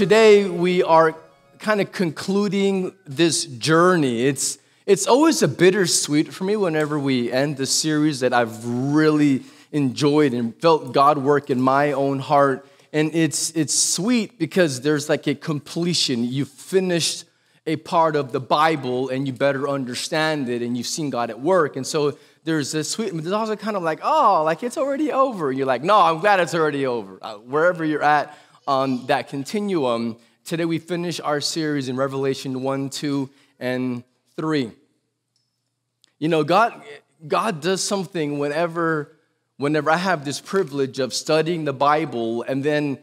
today we are kind of concluding this journey. It's it's always a bittersweet for me whenever we end the series that I've really enjoyed and felt God work in my own heart. And it's it's sweet because there's like a completion. You finished a part of the Bible and you better understand it and you've seen God at work. And so there's this sweet, but there's also kind of like, oh, like it's already over. You're like, no, I'm glad it's already over. Uh, wherever you're at on that continuum, today we finish our series in Revelation 1, 2, and 3. You know, God, God does something whenever, whenever I have this privilege of studying the Bible and then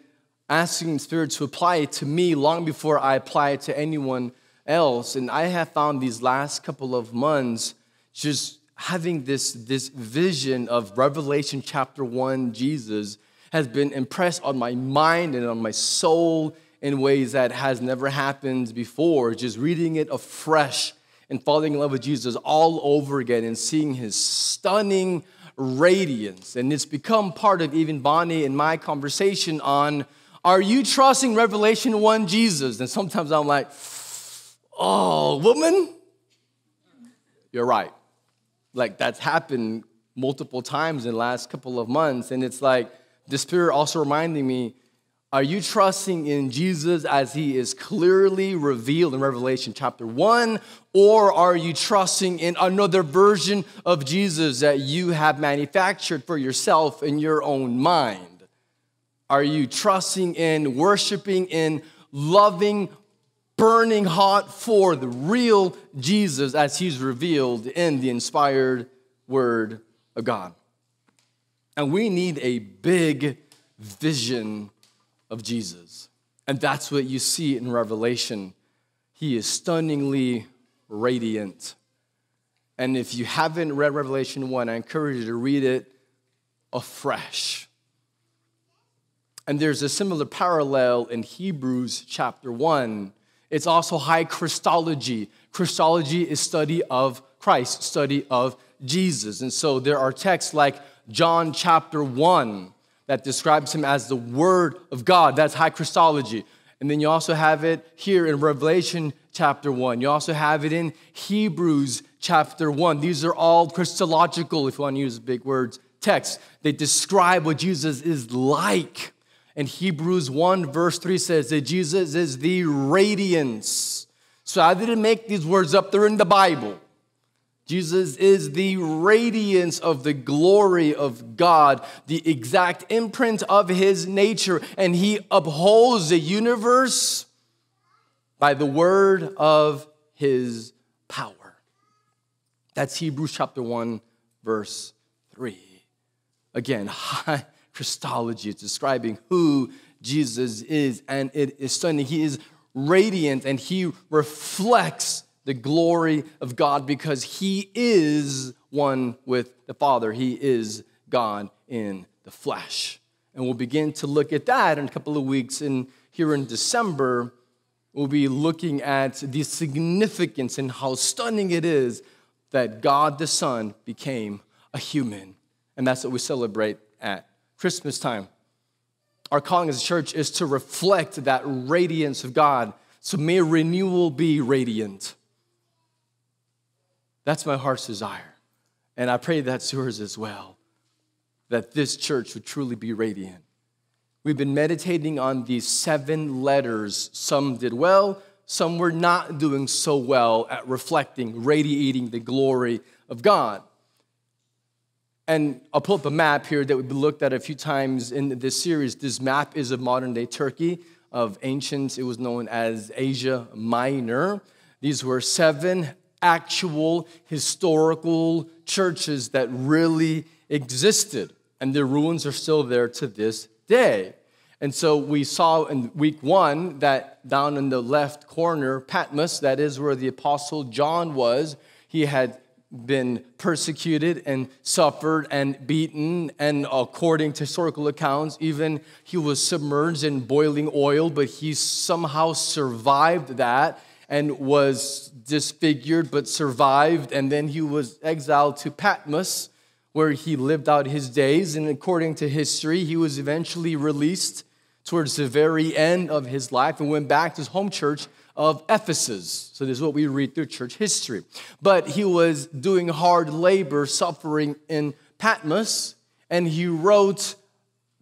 asking the Spirit to apply it to me long before I apply it to anyone else. And I have found these last couple of months just having this, this vision of Revelation chapter 1 Jesus has been impressed on my mind and on my soul in ways that has never happened before. Just reading it afresh and falling in love with Jesus all over again and seeing his stunning radiance. And it's become part of even Bonnie and my conversation on are you trusting Revelation 1 Jesus? And sometimes I'm like, oh, woman, you're right. Like that's happened multiple times in the last couple of months. And it's like the Spirit also reminding me are you trusting in Jesus as he is clearly revealed in Revelation chapter 1? Or are you trusting in another version of Jesus that you have manufactured for yourself in your own mind? Are you trusting in, worshiping in, loving burning hot for the real Jesus as he's revealed in the inspired word of God. And we need a big vision of Jesus. And that's what you see in Revelation. He is stunningly radiant. And if you haven't read Revelation 1, I encourage you to read it afresh. And there's a similar parallel in Hebrews chapter 1 it's also high Christology. Christology is study of Christ, study of Jesus. And so there are texts like John chapter 1 that describes him as the Word of God. That's high Christology. And then you also have it here in Revelation chapter 1. You also have it in Hebrews chapter 1. These are all Christological, if you want to use big words, texts. They describe what Jesus is like. And Hebrews 1, verse 3 says that Jesus is the radiance. So I didn't make these words up, they're in the Bible. Jesus is the radiance of the glory of God, the exact imprint of his nature, and he upholds the universe by the word of his power. That's Hebrews chapter 1, verse 3. Again, high Christology. It's describing who Jesus is, and it is stunning. He is radiant and he reflects the glory of God because he is one with the Father. He is God in the flesh. And we'll begin to look at that in a couple of weeks. And here in December, we'll be looking at the significance and how stunning it is that God the Son became a human. And that's what we celebrate at Christmas time. Our calling as a church is to reflect that radiance of God. So may renewal be radiant. That's my heart's desire. And I pray that's yours as well, that this church would truly be radiant. We've been meditating on these seven letters. Some did well, some were not doing so well at reflecting, radiating the glory of God. And I'll pull up a map here that we've looked at a few times in this series. This map is of modern day Turkey, of ancient, it was known as Asia Minor. These were seven actual historical churches that really existed, and their ruins are still there to this day. And so we saw in week one that down in the left corner, Patmos, that is where the Apostle John was, he had been persecuted and suffered and beaten, and according to historical accounts, even he was submerged in boiling oil, but he somehow survived that and was disfigured but survived. And then he was exiled to Patmos, where he lived out his days. And according to history, he was eventually released towards the very end of his life and went back to his home church of Ephesus. So, this is what we read through church history. But he was doing hard labor, suffering in Patmos, and he wrote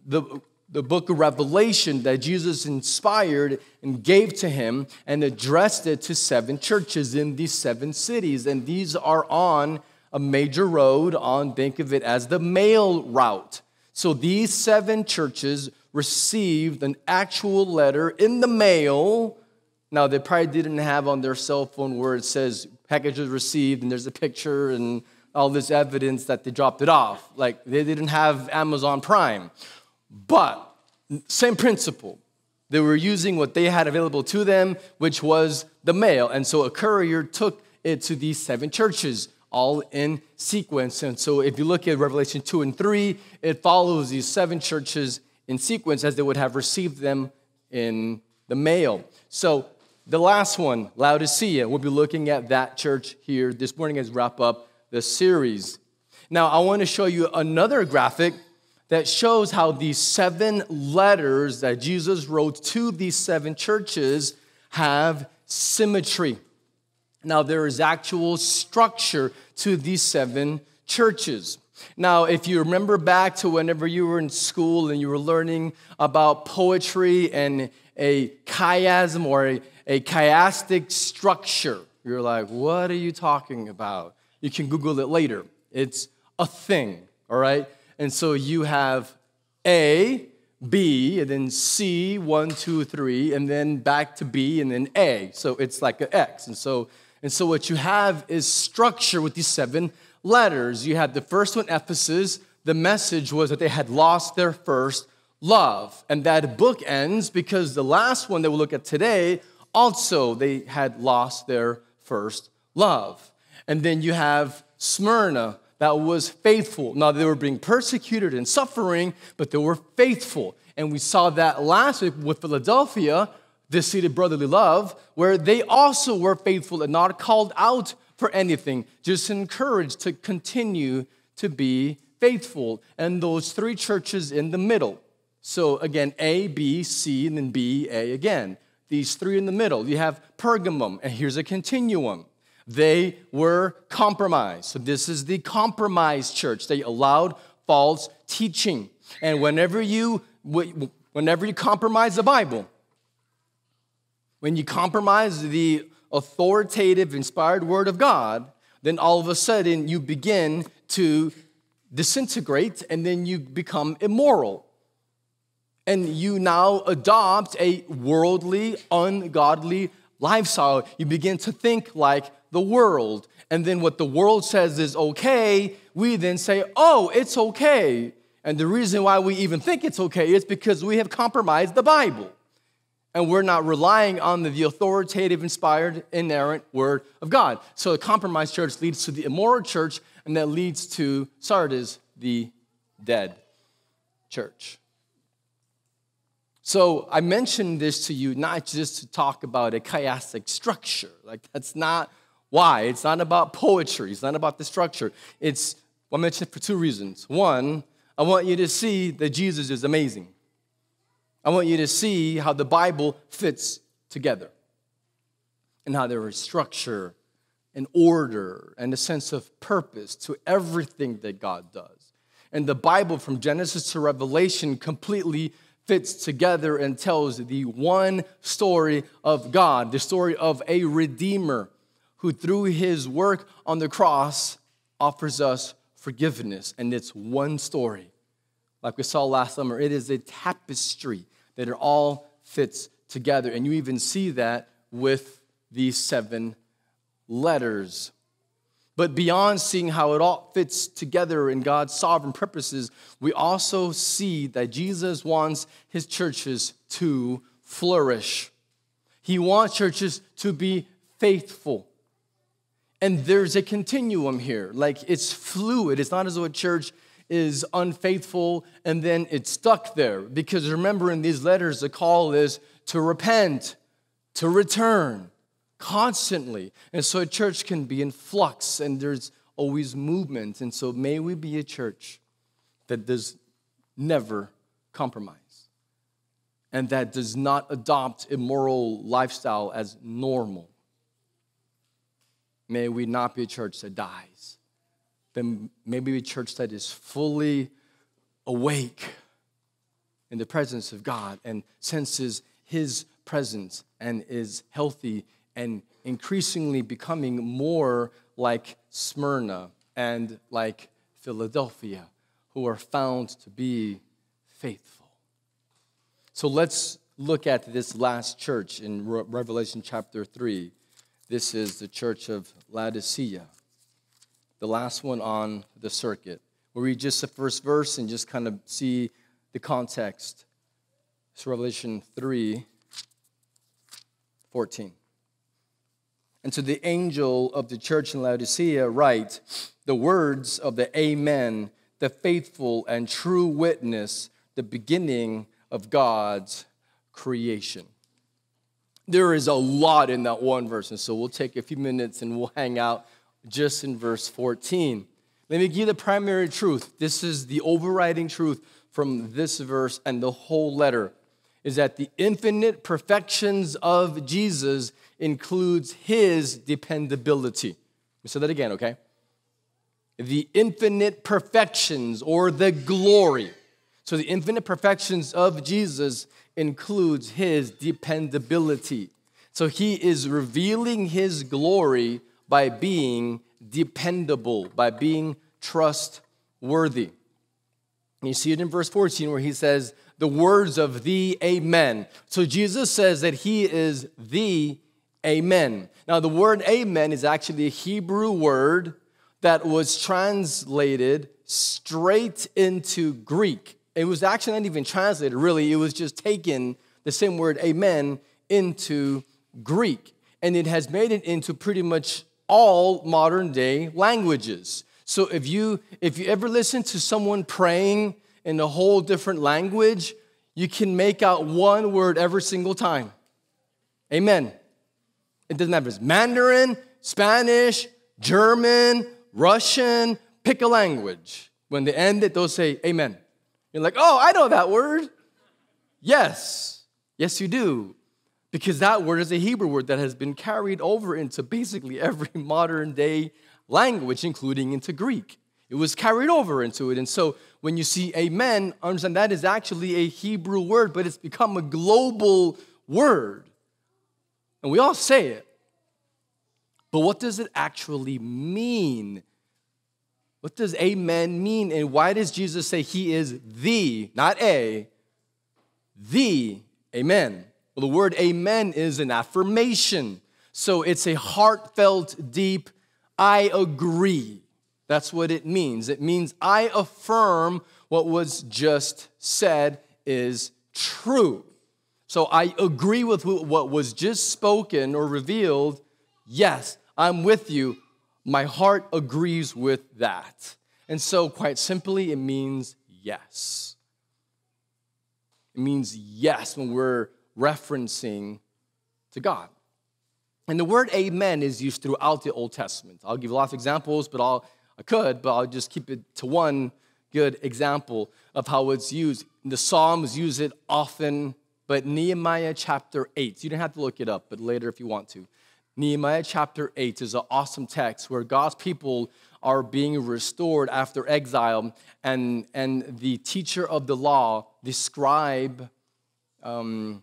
the, the book of Revelation that Jesus inspired and gave to him and addressed it to seven churches in these seven cities. And these are on a major road, on think of it as the mail route. So these seven churches received an actual letter in the mail now, they probably didn't have on their cell phone where it says packages received and there's a picture and all this evidence that they dropped it off. Like they didn't have Amazon Prime. But, same principle. They were using what they had available to them, which was the mail. And so a courier took it to these seven churches, all in sequence. And so if you look at Revelation 2 and 3, it follows these seven churches in sequence as they would have received them in the mail. So the last one, Laodicea, we'll be looking at that church here this morning as wrap up the series. Now, I want to show you another graphic that shows how these seven letters that Jesus wrote to these seven churches have symmetry. Now, there is actual structure to these seven churches. Now, if you remember back to whenever you were in school and you were learning about poetry and a chiasm or a, a chiastic structure. You're like, what are you talking about? You can Google it later. It's a thing, all right? And so you have A, B, and then C, one, two, three, and then back to B, and then A. So it's like an X. And so, and so what you have is structure with these seven letters. You had the first one, Ephesus. The message was that they had lost their first love. And that book ends because the last one that we'll look at today also they had lost their first love. And then you have Smyrna that was faithful. Now they were being persecuted and suffering, but they were faithful. And we saw that last week with Philadelphia, the of brotherly love, where they also were faithful and not called out for anything, just encouraged to continue to be faithful. And those three churches in the middle. So again, A, B, C, and then B, A again these three in the middle. You have Pergamum, and here's a continuum. They were compromised. So this is the compromised church. They allowed false teaching. And whenever you whenever you compromise the Bible, when you compromise the authoritative, inspired word of God, then all of a sudden you begin to disintegrate and then you become immoral and you now adopt a worldly, ungodly lifestyle. You begin to think like the world. And then what the world says is okay, we then say, oh, it's okay. And the reason why we even think it's okay is because we have compromised the Bible. And we're not relying on the authoritative, inspired, inerrant word of God. So the compromised church leads to the immoral church, and that leads to Sardis, the dead church. So I mentioned this to you not just to talk about a chiastic structure. Like that's not why. It's not about poetry. It's not about the structure. It's I mentioned it for two reasons. One, I want you to see that Jesus is amazing. I want you to see how the Bible fits together and how there is structure and order and a sense of purpose to everything that God does. And the Bible from Genesis to Revelation completely fits together and tells the one story of God, the story of a Redeemer who, through his work on the cross, offers us forgiveness. And it's one story. Like we saw last summer, it is a tapestry that it all fits together. And you even see that with these seven letters but beyond seeing how it all fits together in God's sovereign purposes, we also see that Jesus wants his churches to flourish. He wants churches to be faithful. And there's a continuum here. Like it's fluid. It's not as though a church is unfaithful and then it's stuck there. Because remember, in these letters, the call is to repent, to return, constantly. And so a church can be in flux and there's always movement. And so may we be a church that does never compromise and that does not adopt immoral lifestyle as normal. May we not be a church that dies, but maybe a church that is fully awake in the presence of God and senses His presence and is healthy and increasingly becoming more like Smyrna and like Philadelphia, who are found to be faithful. So let's look at this last church in Revelation chapter 3. This is the church of Laodicea, the last one on the circuit. We'll read just the first verse and just kind of see the context. It's Revelation 3 14. And to the angel of the church in Laodicea, write the words of the Amen, the faithful and true witness, the beginning of God's creation. There is a lot in that one verse, and so we'll take a few minutes and we'll hang out just in verse 14. Let me give you the primary truth. This is the overriding truth from this verse and the whole letter is that the infinite perfections of Jesus includes his dependability. Let me say that again, okay? The infinite perfections or the glory. So the infinite perfections of Jesus includes his dependability. So he is revealing his glory by being dependable, by being trustworthy. And you see it in verse 14 where he says, the words of the Amen. So Jesus says that he is the Amen. Now, the word Amen is actually a Hebrew word that was translated straight into Greek. It was actually not even translated, really. It was just taken, the same word Amen, into Greek. And it has made it into pretty much all modern day languages. So if you if you ever listen to someone praying in a whole different language, you can make out one word every single time. Amen. It doesn't matter it's Mandarin, Spanish, German, Russian, pick a language. When they end it, they'll say amen. You're like, oh, I know that word. Yes, yes, you do. Because that word is a Hebrew word that has been carried over into basically every modern day language, including into Greek. It was carried over into it. And so when you see amen, understand that is actually a Hebrew word, but it's become a global word. And we all say it. But what does it actually mean? What does amen mean? And why does Jesus say he is the, not a, the amen? Well, the word amen is an affirmation. So it's a heartfelt, deep, I agree. That's what it means. It means I affirm what was just said is true. So I agree with what was just spoken or revealed. Yes, I'm with you. My heart agrees with that. And so, quite simply, it means yes. It means yes when we're referencing to God. And the word amen is used throughout the Old Testament. I'll give lots of examples, but I'll I could, but I'll just keep it to one good example of how it's used. The Psalms use it often, but Nehemiah chapter 8, you don't have to look it up, but later if you want to. Nehemiah chapter 8 is an awesome text where God's people are being restored after exile, and, and the teacher of the law, the scribe, um,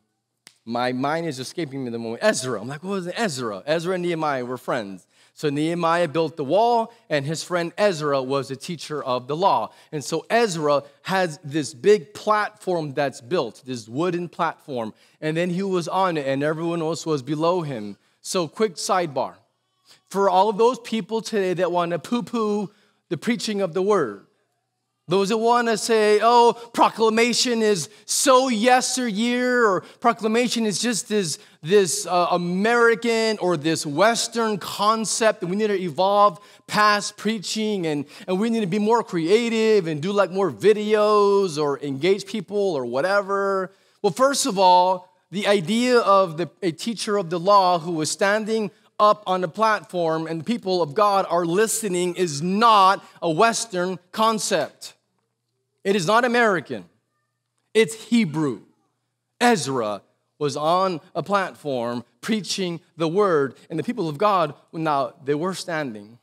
my mind is escaping me the moment. Ezra. I'm like, what was it? Ezra. Ezra and Nehemiah were friends. So Nehemiah built the wall, and his friend Ezra was a teacher of the law. And so Ezra has this big platform that's built, this wooden platform, and then he was on it, and everyone else was below him. So, quick sidebar for all of those people today that want to poo poo the preaching of the word, those that want to say, oh, proclamation is so yesteryear, or proclamation is just this, this uh, American or this Western concept, and we need to evolve past preaching, and, and we need to be more creative and do like more videos or engage people or whatever. Well, first of all, the idea of the, a teacher of the law who was standing up on a platform and people of God are listening is not a Western concept. It is not American, it's Hebrew. Ezra was on a platform preaching the word, and the people of God, now they were standing.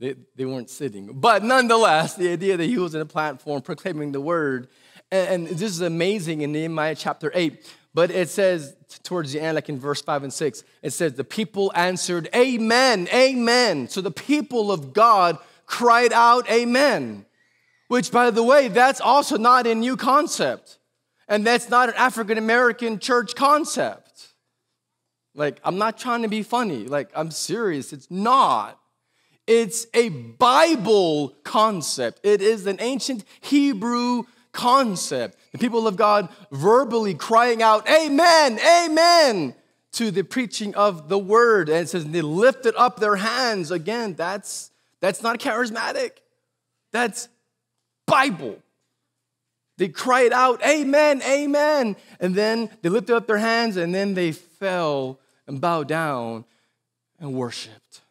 They, they weren't sitting. But nonetheless, the idea that he was in a platform proclaiming the word, and, and this is amazing in Nehemiah chapter 8. But it says towards the end, like in verse 5 and 6, it says, The people answered, Amen, Amen. So the people of God cried out, Amen. Which, by the way, that's also not a new concept. And that's not an African American church concept. Like, I'm not trying to be funny. Like, I'm serious. It's not. It's a Bible concept. It is an ancient Hebrew concept. The people of God verbally crying out, Amen, Amen, to the preaching of the word. And it says they lifted up their hands. Again, that's that's not charismatic. That's Bible. They cried out, Amen, Amen. And then they lifted up their hands and then they fell and bowed down and worshiped.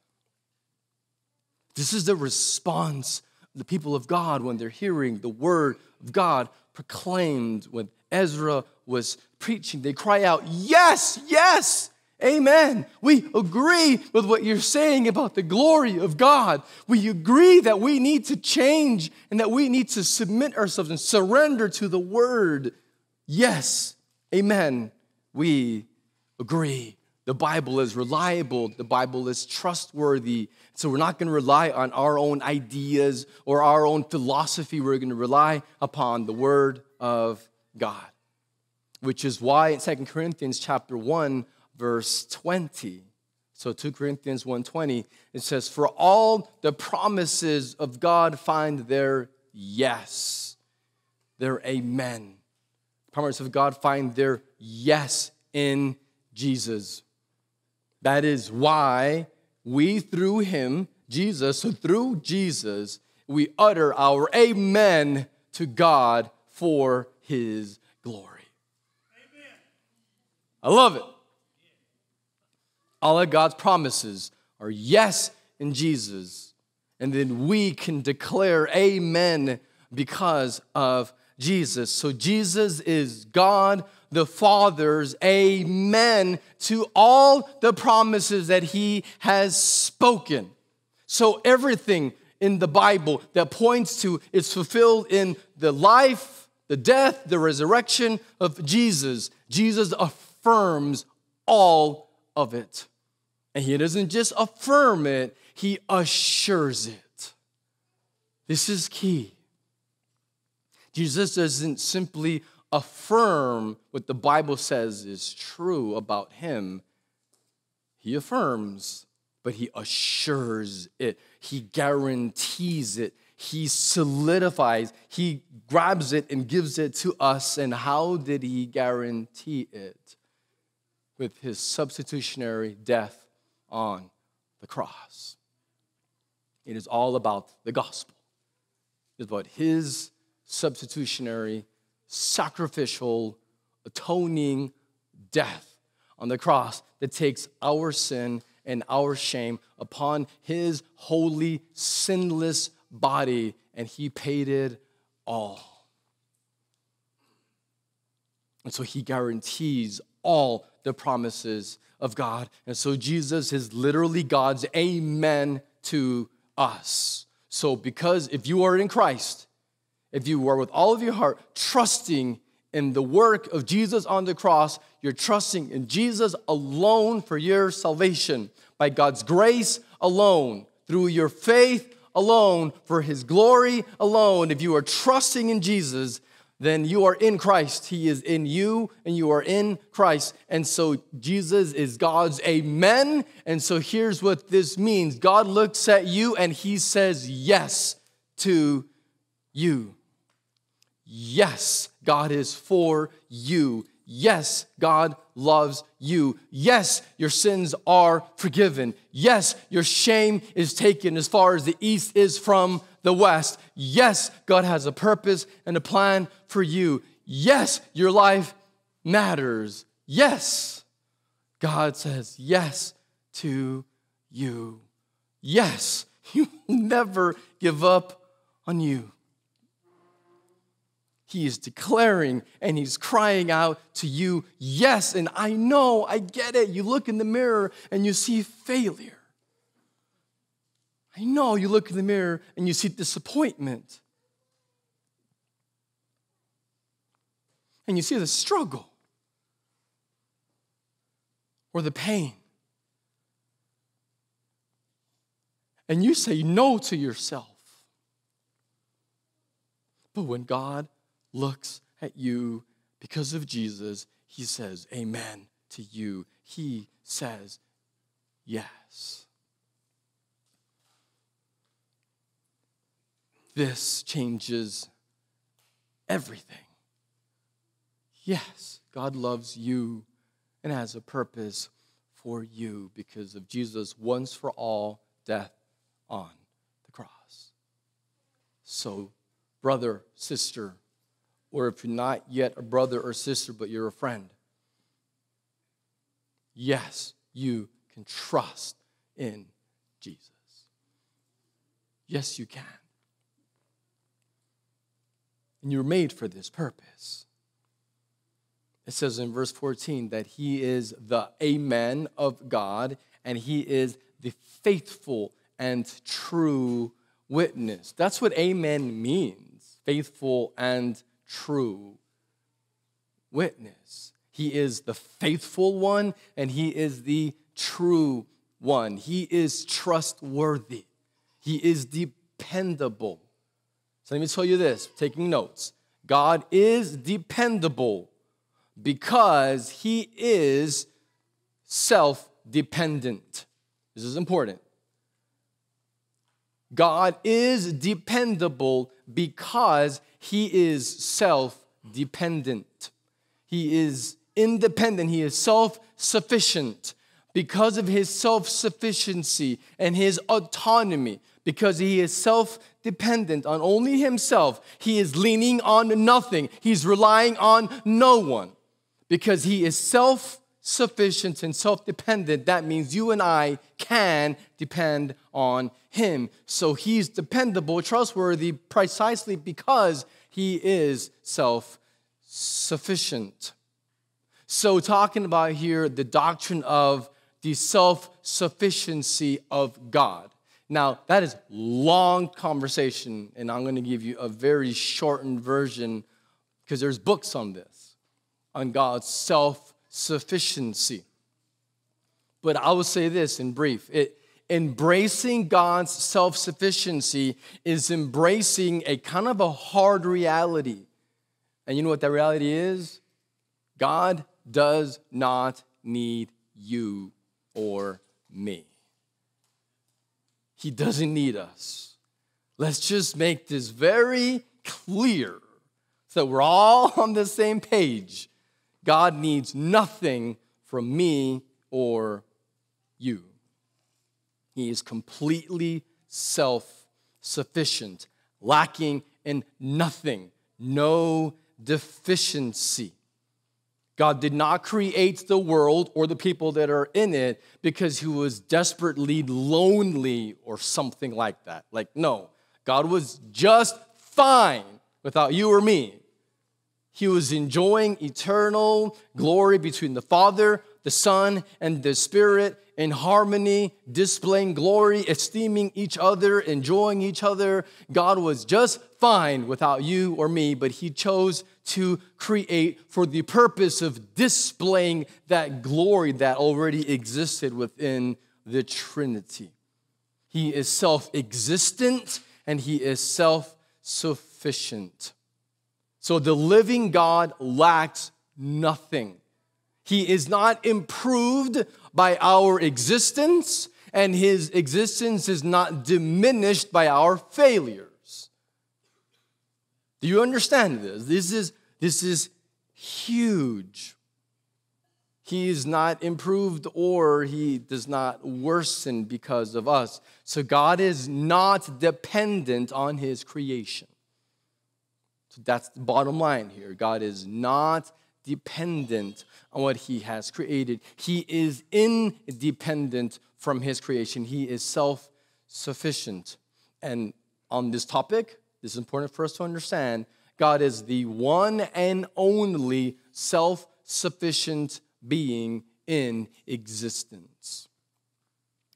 This is the response the people of God when they're hearing the word of God proclaimed when Ezra was preaching. They cry out, Yes, yes, Amen. We agree with what you're saying about the glory of God. We agree that we need to change and that we need to submit ourselves and surrender to the word. Yes, amen. We agree. The Bible is reliable, the Bible is trustworthy. So we're not going to rely on our own ideas or our own philosophy. We're going to rely upon the word of God. Which is why in 2 Corinthians chapter 1 verse 20. So 2 Corinthians 1:20 it says for all the promises of God find their yes. Their amen. Promises of God find their yes in Jesus. That is why we through him, Jesus, so through Jesus, we utter our amen to God for his glory. Amen. I love it. All of God's promises are yes in Jesus. And then we can declare amen because of Jesus. So Jesus is God the Father's amen to all the promises that he has spoken. So everything in the Bible that points to is fulfilled in the life, the death, the resurrection of Jesus. Jesus affirms all of it. And he doesn't just affirm it, he assures it. This is key. Jesus doesn't simply affirm what the Bible says is true about him, he affirms, but he assures it. He guarantees it. He solidifies, he grabs it and gives it to us. And how did he guarantee it? With his substitutionary death on the cross. It is all about the gospel. It's about his substitutionary, sacrificial, atoning death on the cross that takes our sin and our shame upon his holy, sinless body, and he paid it all. And so he guarantees all the promises of God. And so Jesus is literally God's amen to us. So, because if you are in Christ, if you are with all of your heart trusting in the work of Jesus on the cross, you're trusting in Jesus alone for your salvation, by God's grace alone, through your faith alone, for His glory alone. If you are trusting in Jesus, then you are in Christ. He is in you, and you are in Christ. And so Jesus is God's amen. And so here's what this means God looks at you and he says yes to you. Yes, God is for you. Yes, God loves you. Yes, your sins are forgiven. Yes, your shame is taken as far as the east is from the west. Yes, God has a purpose and a plan for you. Yes, your life matters. Yes, God says yes to you. Yes, He will never give up on you. He is declaring and he's crying out to you, Yes, and I know, I get it. You look in the mirror and you see failure. I know you look in the mirror and you see disappointment. And you see the struggle or the pain. And you say no to yourself. But when God looks at you because of Jesus, he says, Amen to you. He says, Yes. This changes everything. Yes, God loves you and has a purpose for you because of Jesus' once for all death on the cross. So, brother, sister, or if you're not yet a brother or sister, but you're a friend, yes, you can trust in Jesus. Yes, you can. And you're made for this purpose. It says in verse 14 that he is the Amen of God and he is the faithful and true witness. That's what Amen means faithful and true witness. He is the faithful one and he is the true one. He is trustworthy, he is dependable. So let me tell you this, taking notes. God is dependable because he is self dependent. This is important. God is dependable because he is self dependent. He is independent, he is self sufficient because of his self sufficiency and his autonomy, because he is self dependent on only himself. He is leaning on nothing, he's relying on no one. Because he is self sufficient and self dependent, that means you and I can depend on him. So he's dependable, trustworthy, precisely because he is self sufficient. So, talking about here the doctrine of the self sufficiency of God. Now, that is long conversation, and I'm going to give you a very shortened version because there's books on this, on God's self sufficiency. But I will say this in brief it, embracing God's self sufficiency is embracing a kind of a hard reality. And you know what that reality is? God does not need you or me. He doesn't need us. Let's just make this very clear so we're all on the same page. God needs nothing from me or you. He is completely self sufficient, lacking in nothing, no deficiency. God did not create the world or the people that are in it because he was desperately lonely or something like that. Like, no, God was just fine without you or me. He was enjoying eternal glory between the Father, the Son, and the Spirit in harmony, displaying glory, esteeming each other, enjoying each other. God was just fine without you or me, but He chose to create for the purpose of displaying that glory that already existed within the Trinity. He is self existent and He is self sufficient. So the living God lacks nothing. He is not improved by our existence, and his existence is not diminished by our failures. Do you understand this? This is, this is huge. He is not improved or he does not worsen because of us. So God is not dependent on his creation. So that's the bottom line here. God is not dependent on what he has created. He is independent from his creation. He is self sufficient. And on this topic, this is important for us to understand God is the one and only self sufficient being in existence.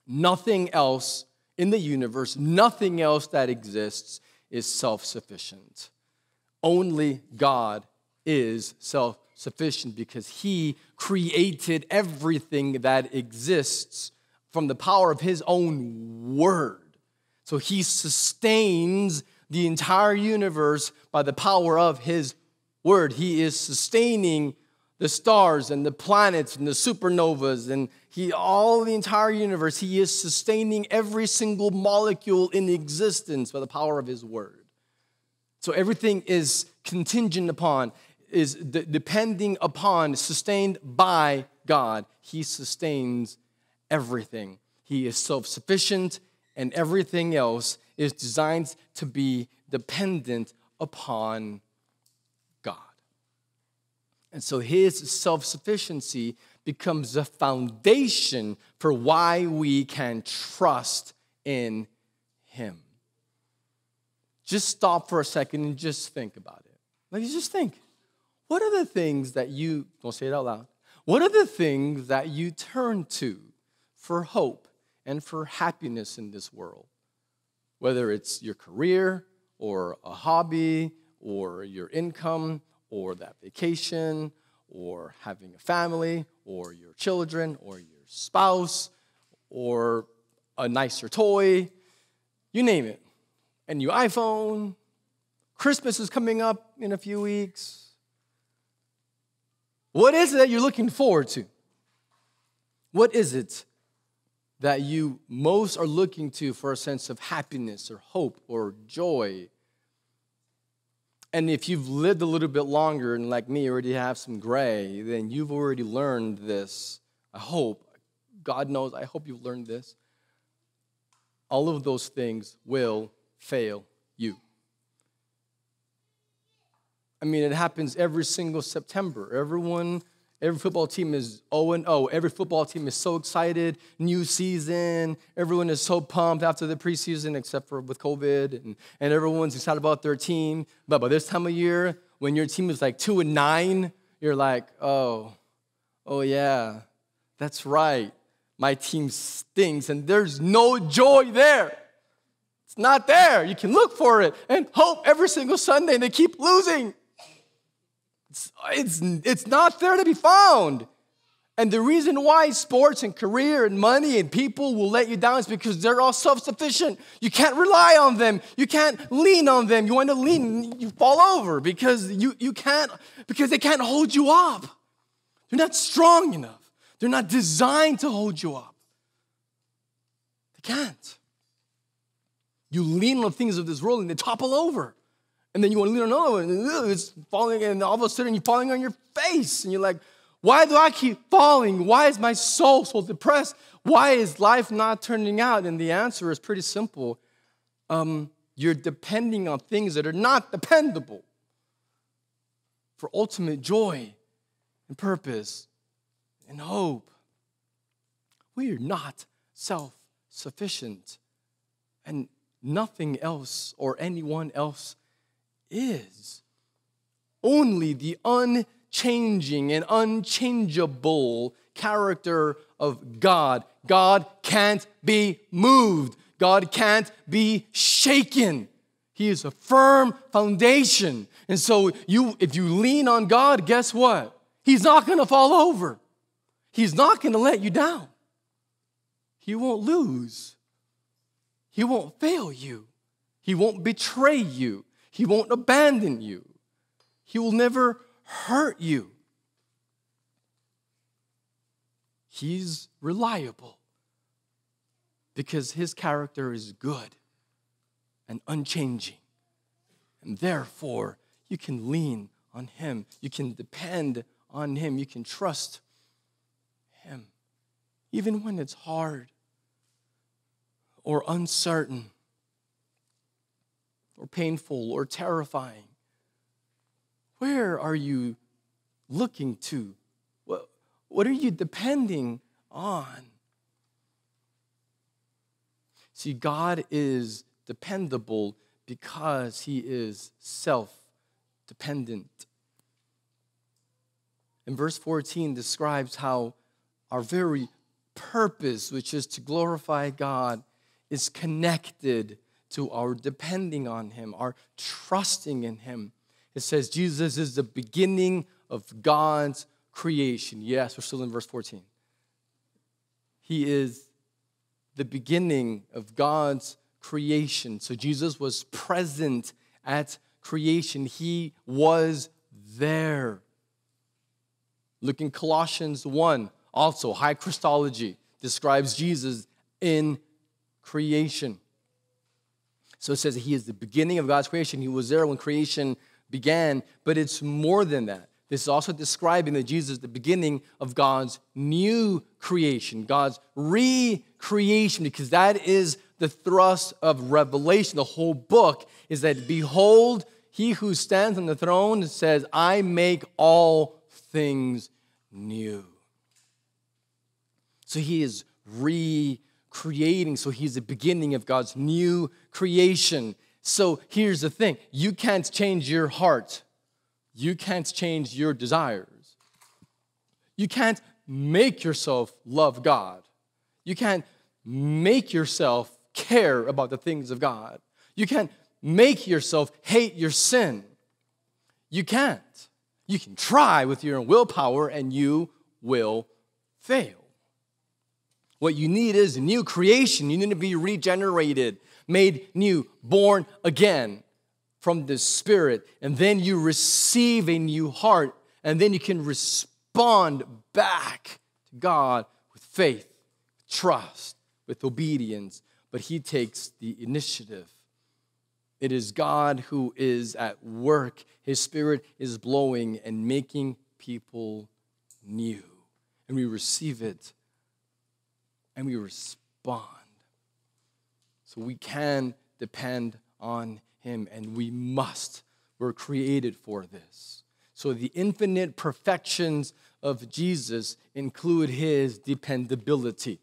Nothing else in the universe, nothing else that exists is self sufficient. Only God is self sufficient because He created everything that exists from the power of His own word. So He sustains the entire universe by the power of His word. He is sustaining the stars and the planets and the supernovas and he all the entire universe he is sustaining every single molecule in existence by the power of his word so everything is contingent upon is depending upon sustained by god he sustains everything he is self-sufficient and everything else is designed to be dependent upon God. and so his self sufficiency becomes the foundation for why we can trust in him. Just stop for a second and just think about it. Like, just think what are the things that you, don't say it out loud, what are the things that you turn to for hope and for happiness in this world? Whether it's your career or a hobby or your income or that vacation or having a family or your children or your spouse or a nicer toy, you name it. A new iPhone, Christmas is coming up in a few weeks. What is it that you're looking forward to? What is it that you most are looking to for a sense of happiness or hope or joy and if you've lived a little bit longer and like me already have some gray, then you've already learned this. I hope. God knows, I hope you've learned this. All of those things will fail you. I mean, it happens every single September. Everyone Every football team is 0 0. Every football team is so excited. New season. Everyone is so pumped after the preseason, except for with COVID. And, and everyone's excited about their team. But by this time of year, when your team is like 2 and 9, you're like, oh, oh yeah, that's right. My team stinks, and there's no joy there. It's not there. You can look for it and hope every single Sunday, and they keep losing. It's, it's, it's not there to be found. And the reason why sports and career and money and people will let you down is because they're all self sufficient. You can't rely on them. You can't lean on them. You want to lean, you fall over because you, you can't, because they can't hold you up. They're not strong enough. They're not designed to hold you up. They can't. You lean on things of this world and they topple over. And then you want to lean on another one, and it's falling, and all of a sudden you're falling on your face. And you're like, why do I keep falling? Why is my soul so depressed? Why is life not turning out? And the answer is pretty simple. Um, you're depending on things that are not dependable for ultimate joy and purpose and hope. We are not self sufficient, and nothing else or anyone else is. Only the unchanging and unchangeable character of God. God can't be moved, God can't be shaken. He is a firm foundation. And so you if you lean on God, guess what? He's not going to fall over. He's not going to let you down. He won't lose. He won't fail you. He won't betray you. He won't abandon you. He will never hurt you. He's reliable because his character is good and unchanging. And therefore, you can lean on him. You can depend on him. You can trust him, even when it's hard or uncertain or painful or terrifying? Where are you looking to? What, what are you depending on? See, God is dependable because he is self dependent. And verse 14 describes how our very purpose, which is to glorify God, is connected to our depending on Him, our trusting in Him. It says Jesus is the beginning of God's creation. Yes, we're still in verse 14. He is the beginning of God's creation. So Jesus was present at creation, He was there. Look in Colossians 1, also, high Christology describes Jesus in creation. So it says that he is the beginning of God's creation. He was there when creation began, but it's more than that. This is also describing that Jesus is the beginning of God's new creation, God's recreation, because that is the thrust of Revelation. The whole book is that, behold, he who stands on the throne says, I make all things new. So he is recreating. Creating, so he's the beginning of God's new creation. So here's the thing you can't change your heart, you can't change your desires. You can't make yourself love God. You can't make yourself care about the things of God. You can't make yourself hate your sin. You can't. You can try with your own willpower and you will fail. What you need is a new creation. You need to be regenerated, made new, born again from the Spirit. And then you receive a new heart, and then you can respond back to God with faith, trust, with obedience. But He takes the initiative. It is God who is at work. His Spirit is blowing and making people new. And we receive it and we respond. So we can depend on Him and we must. We're created for this. So the infinite perfections of Jesus include His dependability.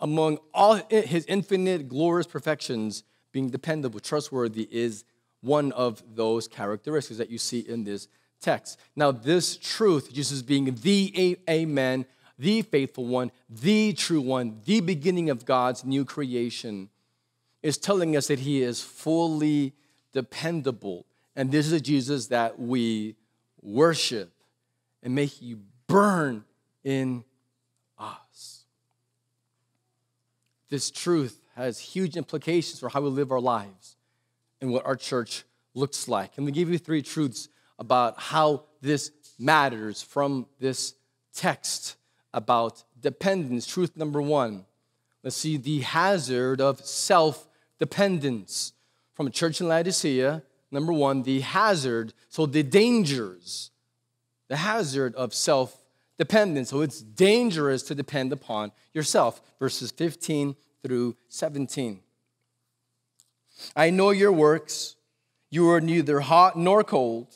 Among all His infinite glorious perfections, being dependable, trustworthy is one of those characteristics that you see in this text. Now, this truth, Jesus being the Amen, the faithful one, the true one, the beginning of God's new creation, is telling us that he is fully dependable. And this is a Jesus that we worship. And may he burn in us. This truth has huge implications for how we live our lives and what our church looks like. And we give you three truths about how this matters from this text about dependence. Truth number one let's see the hazard of self dependence. From a church in Laodicea, number one, the hazard, so the dangers, the hazard of self dependence. So it's dangerous to depend upon yourself. Verses 15 through 17. I know your works. You are neither hot nor cold.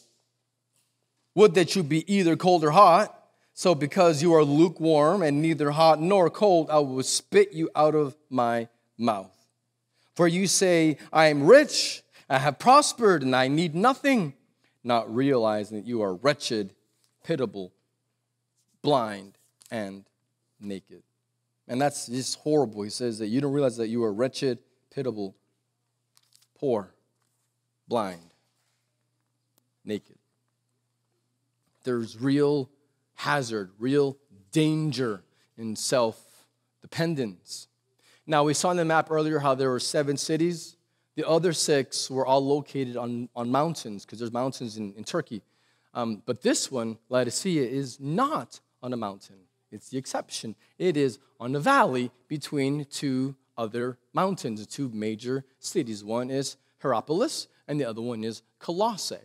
Would that you be either cold or hot. So, because you are lukewarm and neither hot nor cold, I will spit you out of my mouth. For you say, I am rich, I have prospered, and I need nothing, not realizing that you are wretched, pitiable, blind, and naked. And that's just horrible. He says that you don't realize that you are wretched, pitiable, poor, blind, naked. There's real hazard, real danger in self dependence. Now, we saw on the map earlier how there were seven cities. The other six were all located on, on mountains, because there's mountains in, in Turkey. Um, but this one, Laodicea, is not on a mountain. It's the exception. It is on a valley between two other mountains, two major cities. One is Hierapolis, and the other one is Colossae.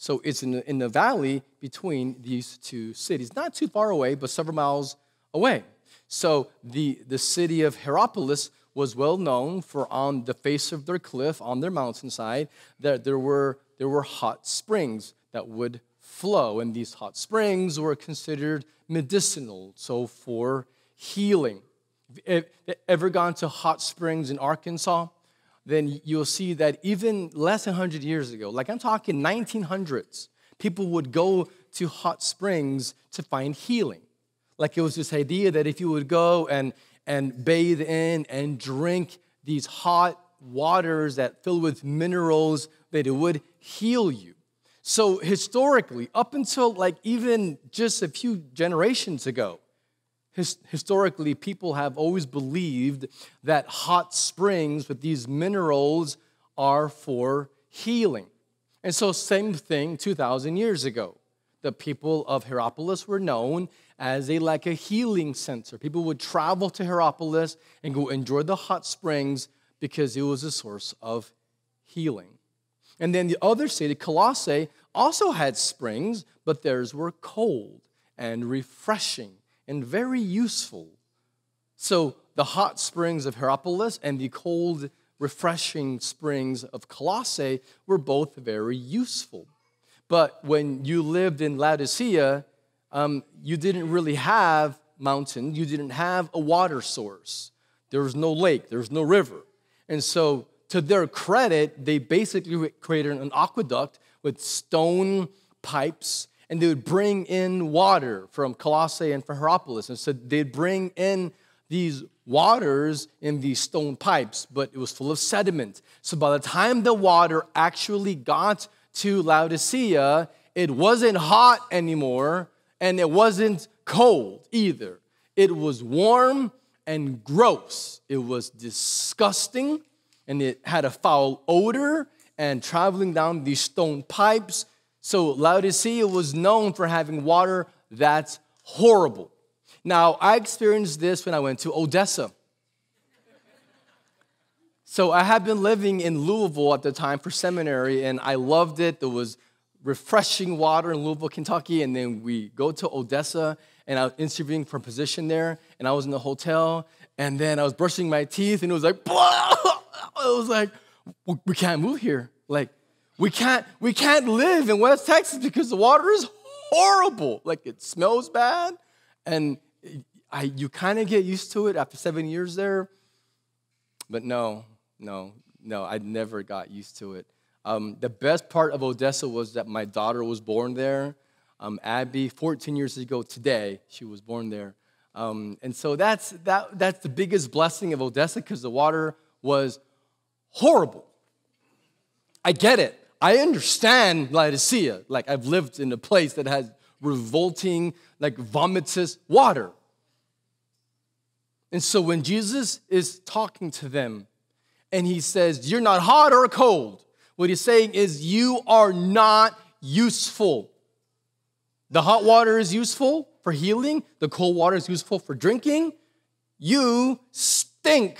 So it's in the, in the valley between these two cities, not too far away, but several miles away. So the, the city of Hierapolis was well known for on the face of their cliff, on their mountainside, that there were, there were hot springs that would flow. And these hot springs were considered medicinal, so for healing. Ever gone to hot springs in Arkansas? Then you'll see that even less than 100 years ago, like I'm talking 1900s, people would go to hot springs to find healing. Like it was this idea that if you would go and, and bathe in and drink these hot waters that filled with minerals, that it would heal you. So historically, up until like even just a few generations ago, his, historically, people have always believed that hot springs with these minerals are for healing. And so, same thing 2,000 years ago. The people of Hierapolis were known as a like a healing center. People would travel to Hierapolis and go enjoy the hot springs because it was a source of healing. And then the other city, Colossae, also had springs, but theirs were cold and refreshing and very useful. So the hot springs of Hierapolis and the cold, refreshing springs of Colossae were both very useful. But when you lived in Laodicea, um, you didn't really have mountain, you didn't have a water source. There was no lake, there was no river. And so to their credit, they basically created an aqueduct with stone pipes, and they would bring in water from Colossae and from Hierapolis. And so they'd bring in these waters in these stone pipes, but it was full of sediment. So by the time the water actually got to Laodicea, it wasn't hot anymore, and it wasn't cold either. It was warm and gross. It was disgusting and it had a foul odor and traveling down these stone pipes. So Laodicea was known for having water that's horrible. Now, I experienced this when I went to Odessa. So I had been living in Louisville at the time for seminary, and I loved it. There was refreshing water in Louisville, Kentucky, and then we go to Odessa, and I was interviewing for a position there, and I was in the hotel, and then I was brushing my teeth, and it was like, blah! I was like, we can't move here. Like, we can't, we can't live in West Texas because the water is horrible. Like, it smells bad. And I, you kind of get used to it after seven years there. But no, no, no, I never got used to it. Um, the best part of Odessa was that my daughter was born there. Um, Abby, 14 years ago today, she was born there. Um, and so that's, that, that's the biggest blessing of Odessa because the water was horrible. I get it. I understand Laodicea. Like I've lived in a place that has revolting, like vomitous water. And so when Jesus is talking to them and he says, You're not hot or cold, what he's saying is, You are not useful. The hot water is useful for healing, the cold water is useful for drinking. You stink.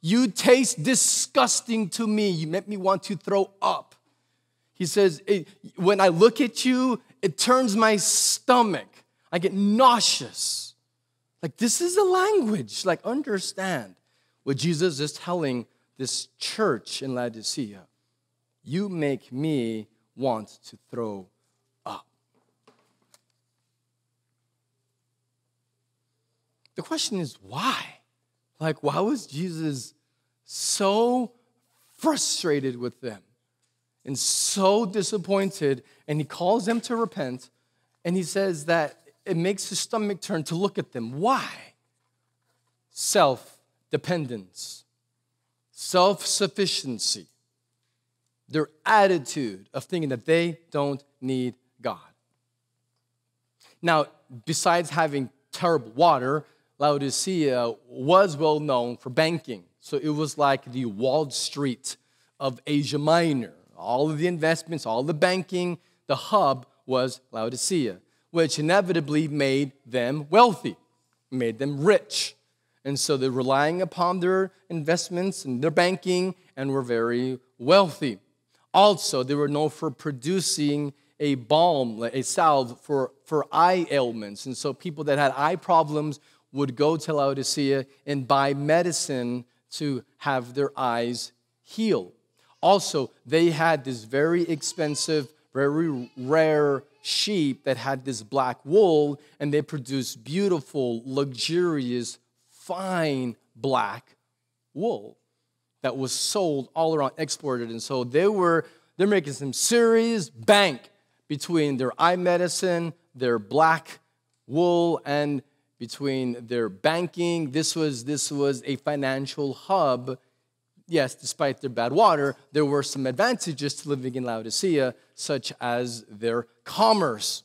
You taste disgusting to me. You make me want to throw up. He says, When I look at you, it turns my stomach. I get nauseous. Like, this is a language. Like, understand what Jesus is telling this church in Laodicea. You make me want to throw up. The question is, why? Like, why was Jesus so frustrated with them and so disappointed? And he calls them to repent, and he says that it makes his stomach turn to look at them. Why? Self dependence, self sufficiency, their attitude of thinking that they don't need God. Now, besides having terrible water, Laodicea was well known for banking. So it was like the Wall Street of Asia Minor. All of the investments, all the banking, the hub was Laodicea, which inevitably made them wealthy, made them rich. And so they're relying upon their investments and their banking and were very wealthy. Also, they were known for producing a balm, a salve for, for eye ailments. And so people that had eye problems would go to Laodicea and buy medicine to have their eyes healed. Also, they had this very expensive, very rare sheep that had this black wool, and they produced beautiful, luxurious, fine black wool that was sold all around, exported. And so they were, they're making some serious bank between their eye medicine, their black wool, and between their banking. This was, this was a financial hub. Yes, despite their bad water, there were some advantages to living in Laodicea, such as their commerce.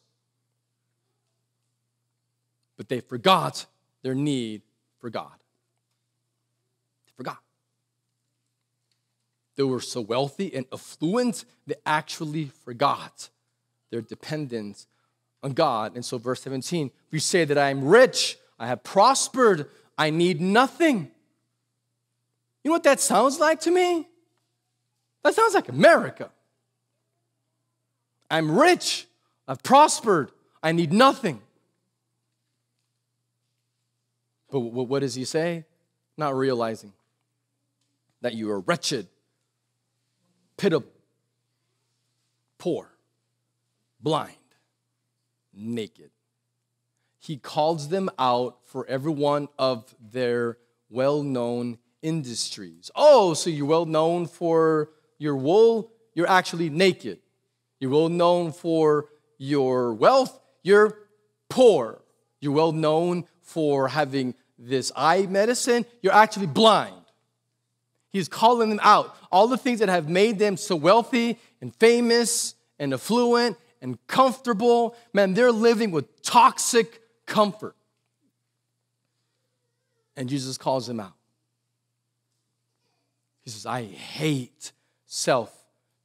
But they forgot their need for God. They forgot. They were so wealthy and affluent, they actually forgot their dependence on God. And so, verse 17, we say that I am rich, I have prospered, I need nothing. You know what that sounds like to me? That sounds like America. I'm rich, I've prospered, I need nothing. But what does he say? Not realizing that you are wretched, pitiable, poor, blind, naked. He calls them out for every one of their well known industries. Oh, so you're well known for your wool? You're actually naked. You're well known for your wealth? You're poor. You're well known for having this eye medicine? You're actually blind. He's calling them out. All the things that have made them so wealthy and famous and affluent and comfortable, man, they're living with toxic comfort. And Jesus calls them out. He says, I hate self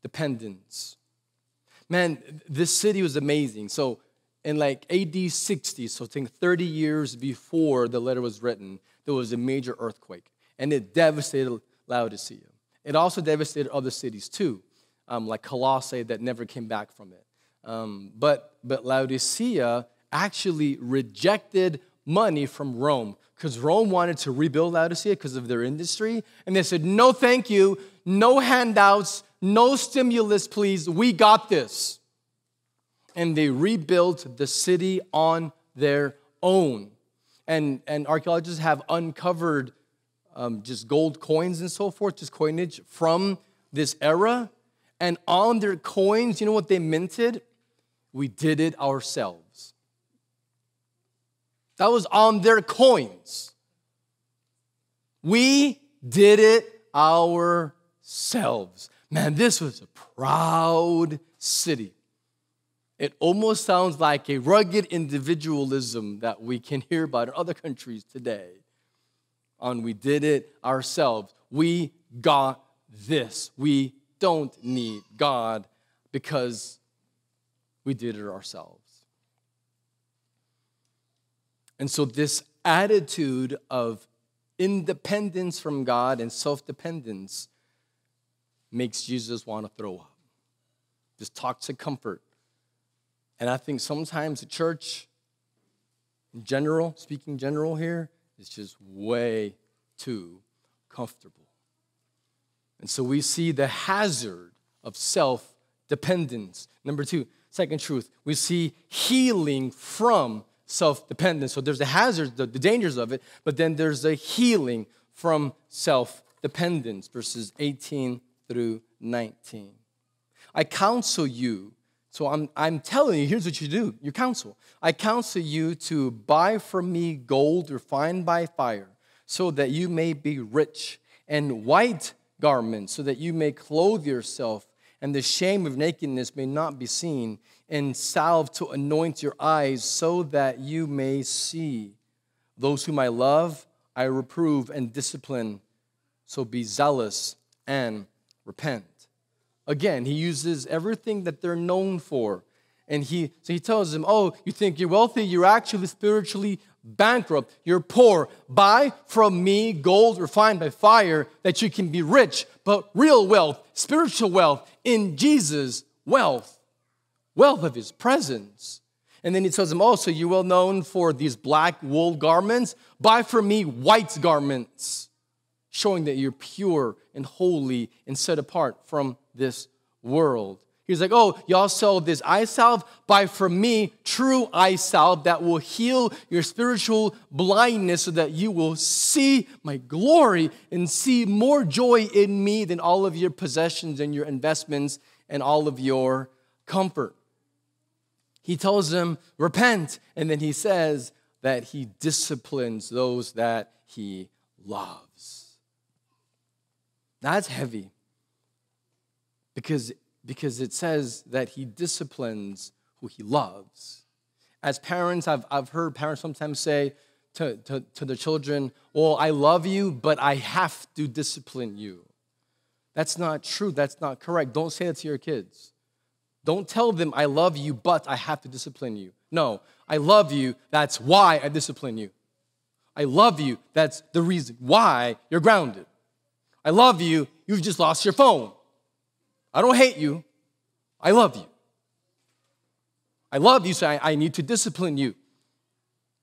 dependence. Man, this city was amazing. So, in like AD 60, so I think 30 years before the letter was written, there was a major earthquake, and it devastated Laodicea. It also devastated other cities too, um, like Colossae that never came back from it. Um, but, but Laodicea actually rejected money from Rome because Rome wanted to rebuild Laodicea because of their industry. And they said, No, thank you. No handouts, no stimulus, please. We got this. And they rebuilt the city on their own. And, and archaeologists have uncovered um, just gold coins and so forth, just coinage from this era. And on their coins, you know what they minted? We did it ourselves. That was on their coins. We did it ourselves. Man, this was a proud city. It almost sounds like a rugged individualism that we can hear about in other countries today. On we did it ourselves. We got this. We don't need God because we did it ourselves. And so, this attitude of independence from God and self dependence makes Jesus want to throw up. This toxic comfort. And I think sometimes the church, in general, speaking general here, is just way too comfortable. And so we see the hazard of self dependence. Number two, second truth, we see healing from self dependence. So there's the hazards, the, the dangers of it, but then there's the healing from self dependence, verses 18 through 19. I counsel you, so I'm, I'm telling you, here's what you do you counsel. I counsel you to buy from me gold refined by fire, so that you may be rich, and white garments, so that you may clothe yourself, and the shame of nakedness may not be seen, and salve to anoint your eyes, so that you may see. Those whom I love, I reprove and discipline. So be zealous and repent. Again, he uses everything that they're known for. And he, so he tells them, Oh, you think you're wealthy? You're actually spiritually bankrupt. You're poor. Buy from me gold refined by fire that you can be rich, but real wealth, spiritual wealth in Jesus' wealth, wealth of his presence. And then he tells them, Oh, so you're well known for these black wool garments? Buy from me white garments showing that you're pure and holy and set apart from this world. He's like, oh, y'all sell this eye salve. Buy from me true eye salve that will heal your spiritual blindness so that you will see my glory and see more joy in me than all of your possessions and your investments and all of your comfort. He tells them, repent. And then he says that he disciplines those that he loves. That's heavy because because it says that he disciplines who he loves. As parents, I've, I've heard parents sometimes say to, to, to their children, Well, I love you, but I have to discipline you. That's not true. That's not correct. Don't say that to your kids. Don't tell them, I love you, but I have to discipline you. No, I love you. That's why I discipline you. I love you. That's the reason why you're grounded. I love you. You've just lost your phone. I don't hate you. I love you. I love you, so I, I need to discipline you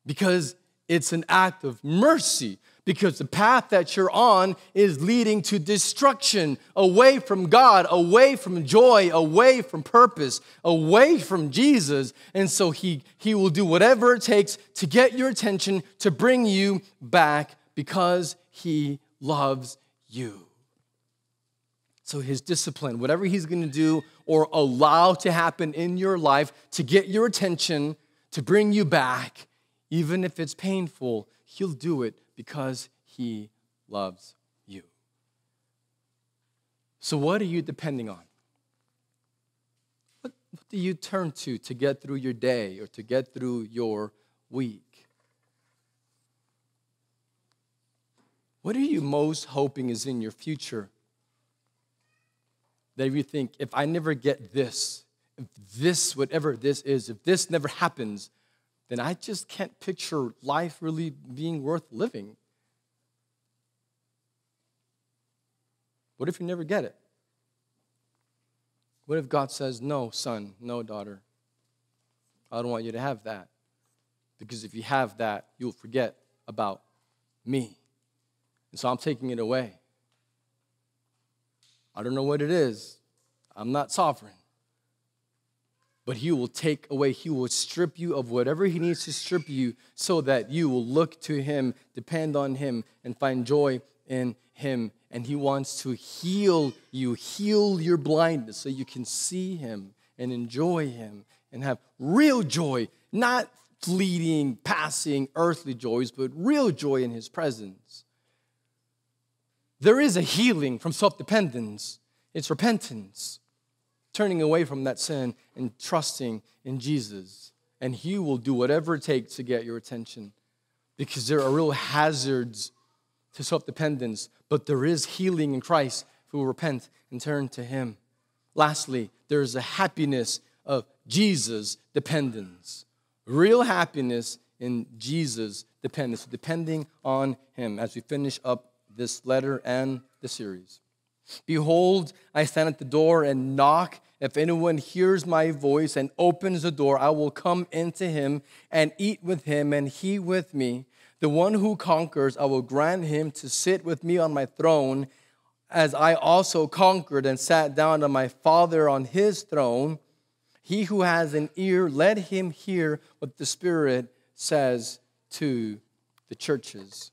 because it's an act of mercy. Because the path that you're on is leading to destruction, away from God, away from joy, away from purpose, away from Jesus. And so he, he will do whatever it takes to get your attention, to bring you back because he loves you. So, his discipline, whatever he's going to do or allow to happen in your life to get your attention, to bring you back, even if it's painful, he'll do it because he loves you. So, what are you depending on? What, what do you turn to to get through your day or to get through your week? What are you most hoping is in your future? That you think, if I never get this, if this, whatever this is, if this never happens, then I just can't picture life really being worth living. What if you never get it? What if God says, No, son, no, daughter, I don't want you to have that? Because if you have that, you'll forget about me. And so I'm taking it away. I don't know what it is. I'm not sovereign. But he will take away, he will strip you of whatever he needs to strip you so that you will look to him, depend on him, and find joy in him. And he wants to heal you, heal your blindness so you can see him and enjoy him and have real joy, not fleeting, passing earthly joys, but real joy in his presence. There is a healing from self dependence, it's repentance, turning away from that sin and trusting in Jesus. And He will do whatever it takes to get your attention because there are real hazards to self dependence, but there is healing in Christ if we repent and turn to Him. Lastly, there is a happiness of Jesus dependence. Real happiness in Jesus dependence, depending on Him as we finish up this letter and the series. Behold, I stand at the door and knock. If anyone hears my voice and opens the door, I will come into him and eat with him, and he with me. The one who conquers, I will grant him to sit with me on my throne, as I also conquered and sat down on my Father on his throne. He who has an ear, let him hear what the Spirit says to the churches.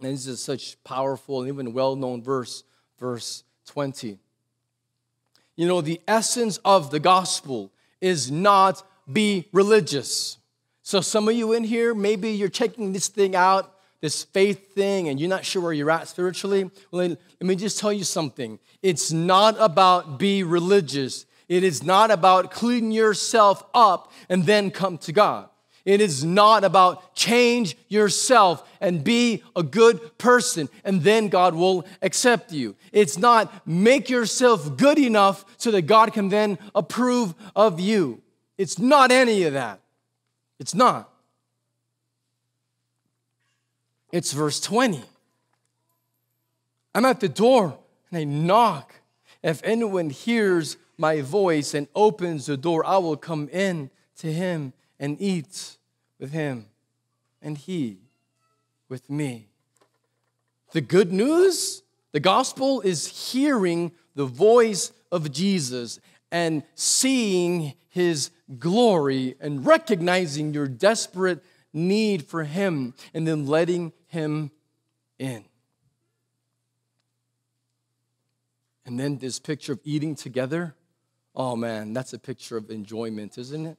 And this is such powerful and even well known verse, verse 20. You know, the essence of the gospel is not be religious. So, some of you in here, maybe you're checking this thing out, this faith thing, and you're not sure where you're at spiritually. Well, let me just tell you something. It's not about be religious, it is not about clean yourself up and then come to God. It is not about change yourself and be a good person and then God will accept you. It's not make yourself good enough so that God can then approve of you. It's not any of that. It's not. It's verse 20. I'm at the door and I knock. If anyone hears my voice and opens the door, I will come in to him and eat with him, and he with me. The good news, the gospel, is hearing the voice of Jesus and seeing his glory and recognizing your desperate need for him and then letting him in. And then this picture of eating together. Oh man, that's a picture of enjoyment, isn't it?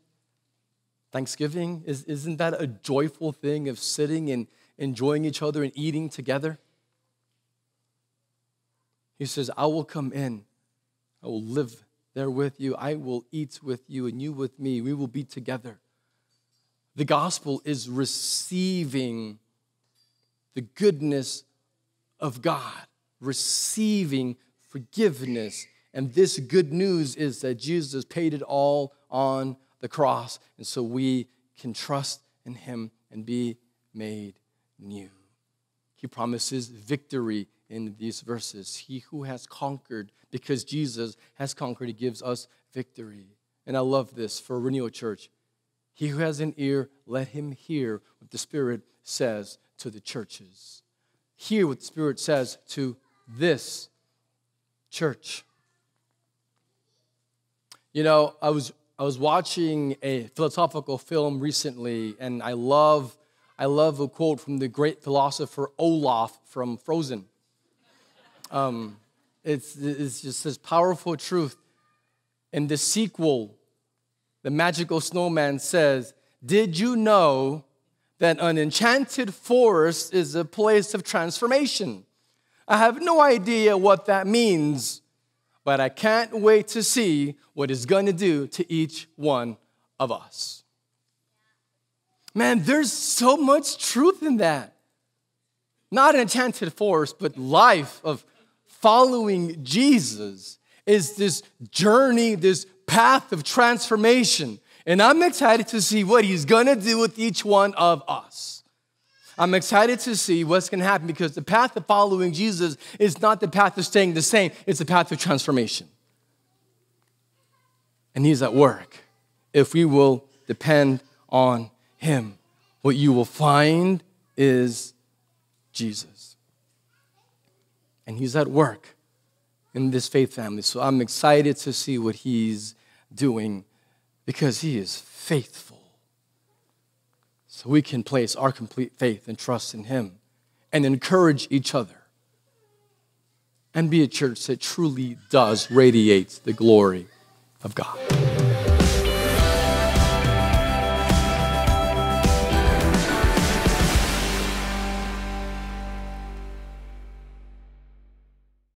Thanksgiving, is, isn't that a joyful thing of sitting and enjoying each other and eating together? He says, I will come in, I will live there with you, I will eat with you, and you with me. We will be together. The gospel is receiving the goodness of God, receiving forgiveness. And this good news is that Jesus paid it all on the cross. And so we can trust in him and be made new. He promises victory in these verses. He who has conquered, because Jesus has conquered, he gives us victory. And I love this for Renewal Church. He who has an ear, let him hear what the Spirit says to the churches. Hear what the Spirit says to this church. You know, I was I was watching a philosophical film recently, and I love I love a quote from the great philosopher Olaf from Frozen. Um, it's, it's just this powerful truth. In the sequel, the magical snowman says, Did you know that an enchanted forest is a place of transformation? I have no idea what that means, but I can't wait to see what it's going to do to each one of us. Man, there's so much truth in that. Not an enchanted forest, but life of following Jesus is this journey, this path of transformation. And I'm excited to see what he's gonna do with each one of us. I'm excited to see what's going to happen because the path of following Jesus is not the path of staying the same, it's the path of transformation. And He's at work if we will depend on Him. What you will find is Jesus. And He's at work in this faith family. So I'm excited to see what He's doing because He is faithful so we can place our complete faith and trust in Him and encourage each other and be a church that truly does radiate the glory of God.